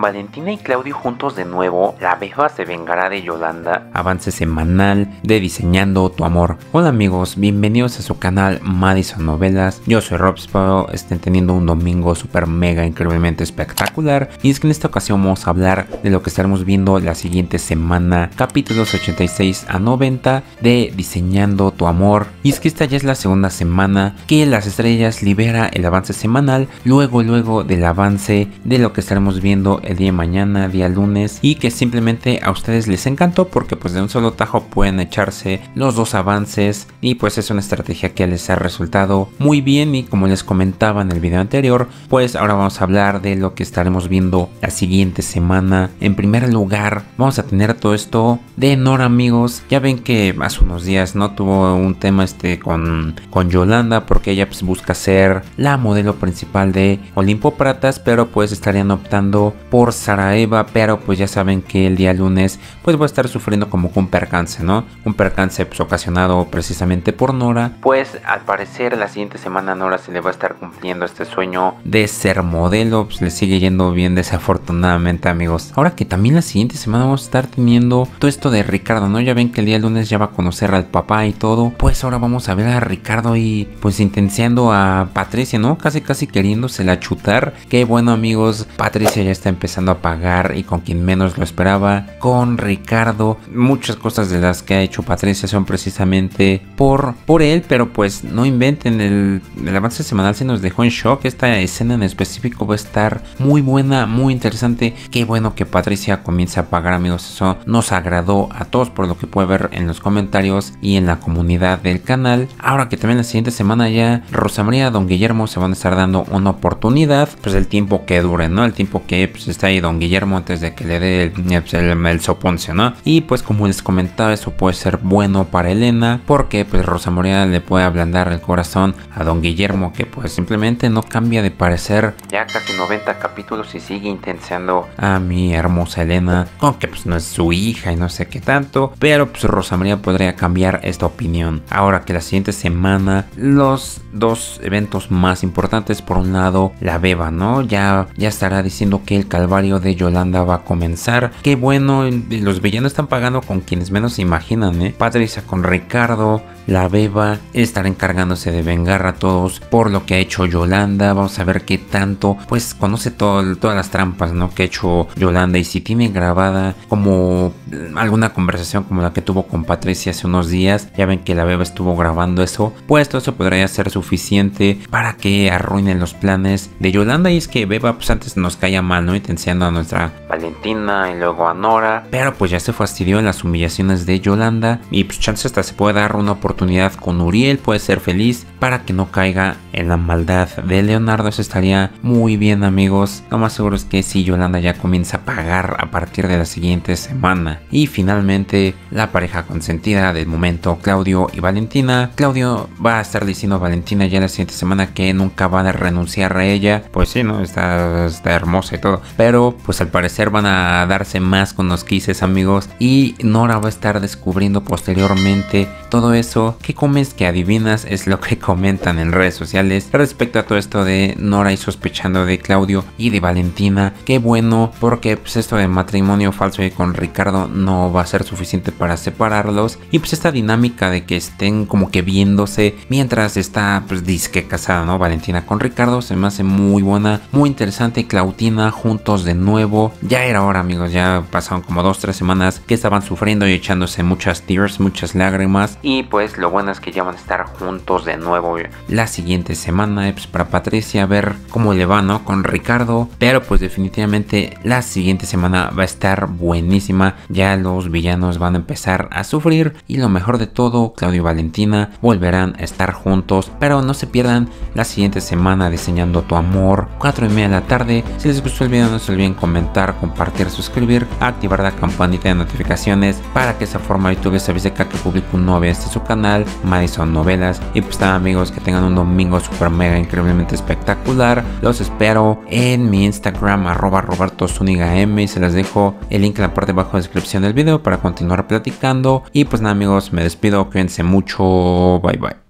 Valentina y Claudio juntos de nuevo, la beba se vengará de Yolanda. Avance semanal de Diseñando tu Amor. Hola amigos, bienvenidos a su canal Madison Novelas. Yo soy Rob, espero estén teniendo un domingo super mega increíblemente espectacular. Y es que en esta ocasión vamos a hablar de lo que estaremos viendo la siguiente semana, capítulos 86 a 90 de Diseñando tu Amor. Y es que esta ya es la segunda semana que las estrellas libera el avance semanal, luego luego del avance de lo que estaremos viendo el día de mañana, día lunes y que simplemente a ustedes les encantó porque pues de un solo tajo pueden echarse los dos avances y pues es una estrategia que les ha resultado muy bien y como les comentaba en el video anterior pues ahora vamos a hablar de lo que estaremos viendo la siguiente semana. En primer lugar vamos a tener todo esto de Nora amigos, ya ven que hace unos días no tuvo un tema este con, con Yolanda porque ella pues busca ser la modelo principal de Olimpo Pratas pero pues estarían optando por Saraeva, pero pues ya saben que el día lunes pues va a estar sufriendo como un percance, ¿no? Un percance pues, ocasionado precisamente por Nora, pues al parecer la siguiente semana Nora se le va a estar cumpliendo este sueño de ser modelo, pues le sigue yendo bien desafortunadamente amigos. Ahora que también la siguiente semana vamos a estar teniendo todo esto de Ricardo, ¿no? Ya ven que el día lunes ya va a conocer al papá y todo, pues ahora vamos a ver a Ricardo y pues intenciando a Patricia, ¿no? Casi casi queriéndosela chutar. Qué bueno amigos, Patricia ya está en empezando a pagar y con quien menos lo esperaba, con Ricardo. Muchas cosas de las que ha hecho Patricia son precisamente por, por él, pero pues no inventen. El, el avance semanal se nos dejó en shock. Esta escena en específico va a estar muy buena, muy interesante. Qué bueno que Patricia comience a pagar, amigos. Eso nos agradó a todos por lo que puede ver en los comentarios y en la comunidad del canal. Ahora que también la siguiente semana ya Rosa María, Don Guillermo se van a estar dando una oportunidad, pues el tiempo que dure, ¿no? El tiempo que pues, está ahí don Guillermo antes de que le dé el, el, soponcio, ¿no? Y pues como les comentaba, eso puede ser bueno para Elena, porque pues Rosa María le puede ablandar el corazón a don Guillermo, que pues simplemente no cambia de parecer ya casi 90 capítulos y sigue intensiando a mi hermosa Elena, aunque pues no es su hija y no sé qué tanto, pero pues Rosa María podría cambiar esta opinión. Ahora que la siguiente semana los dos eventos más importantes, por un lado la beba, ¿no? Ya, ya estará diciendo que el calvario de Yolanda va a comenzar. Qué bueno, los villanos están pagando con quienes menos se imaginan, ¿eh? Patricia con Ricardo, la beba estará encargándose de vengar a todos por lo que ha hecho Yolanda. Vamos a ver qué tanto, pues conoce todas las trampas, ¿no? Que ha hecho Yolanda y si tiene grabada como alguna conversación como la que tuvo con Patricia hace unos días, ya ven que la beba estuvo grabando eso, pues todo eso podría ser suficiente para que arruinen los planes de Yolanda y es que beba pues antes nos caía mal, ¿no? Intenciando a nuestra Valentina y luego a Nora, pero pues ya se fastidió en las humillaciones de Yolanda y pues chance hasta se puede dar una oportunidad con Uriel, puede ser feliz para que no caiga en la maldad de Leonardo. Eso estaría muy bien, amigos. Lo más seguro es que si Yolanda ya comienza a pagar a partir de la siguiente semana. Y finalmente, la pareja consentida del momento, Claudio y Valentina. Claudio va a estar diciendo a Valentina ya la siguiente semana que nunca va a renunciar a ella. Pues sí, ¿no? Está, está hermosa y todo. Pero, pues al parecer van a darse más con los quises, amigos. Y Nora va a estar descubriendo posteriormente todo eso que comes que adivinas es lo que comentan en redes sociales respecto a todo esto de Nora y sospechando de Claudio y de Valentina. Qué bueno, porque pues esto de matrimonio falso y con Ricardo no va a ser suficiente para separarlos. Y pues esta dinámica de que estén como que viéndose mientras está pues disque casada, ¿no? Valentina con Ricardo se me hace muy buena, muy interesante. Clautina juntos de nuevo. Ya era hora, amigos, ya pasaron como dos, tres semanas que estaban sufriendo y echándose muchas tears, muchas lágrimas. Y pues lo bueno es que ya van a estar juntos de nuevo la siguiente semana. Pues para Patricia ver cómo le va, ¿no? Con Ricardo. Pero pues definitivamente la siguiente semana va a estar buenísima. Ya los villanos van a empezar a sufrir. Y lo mejor de todo, Claudio y Valentina volverán a estar juntos. Pero no se pierdan la siguiente semana diseñando tu amor. 4 y media de la tarde. Si les gustó el video no se olviden comentar, compartir, suscribir, activar la campanita de notificaciones para que esa forma YouTube se avise que publico un nuevo este su canal Madison Novelas. Y pues nada amigos, que tengan un domingo super mega increíblemente espectacular. Los espero en mi Instagram arroba Roberto M y se les dejo el link en la parte de abajo de la descripción del video para continuar platicando. Y pues nada amigos, me despido, cuídense mucho, bye bye.